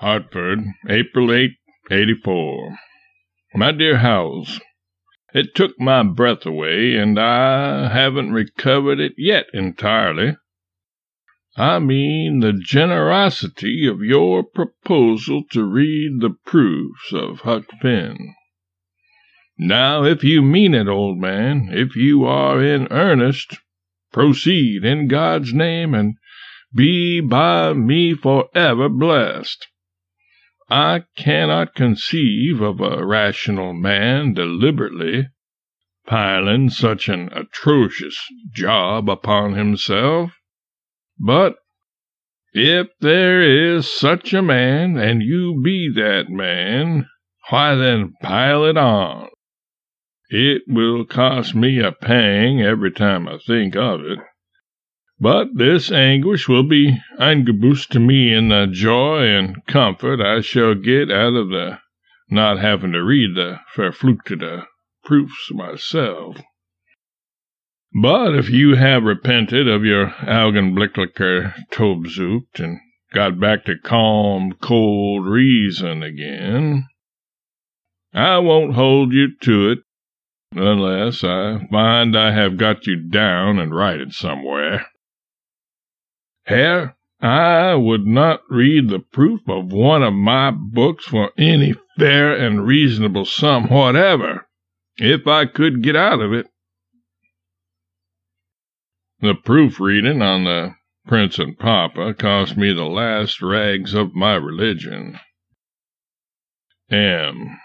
Hartford, April 8, 84. My dear Howells, It took my breath away, and I haven't recovered it yet entirely. I mean the generosity of your proposal to read the proofs of Huck Finn. Now, if you mean it, old man, if you are in earnest, proceed in God's name, and be by me forever blessed. I cannot conceive of a rational man deliberately piling such an atrocious job upon himself. But if there is such a man, and you be that man, why then pile it on. It will cost me a pang every time I think of it. But this anguish will be eingebüßt to me in the joy and comfort I shall get out of the not having to read the verfluchte proofs myself. But if you have repented of your Augenblicklicher Tobsucht and got back to calm, cold reason again, I won't hold you to it unless I find I have got you down and righted somewhere. Herr, I would not read the proof of one of my books for any fair and reasonable sum whatever, if I could get out of it. The proof reading on the Prince and Pauper cost me the last rags of my religion. M.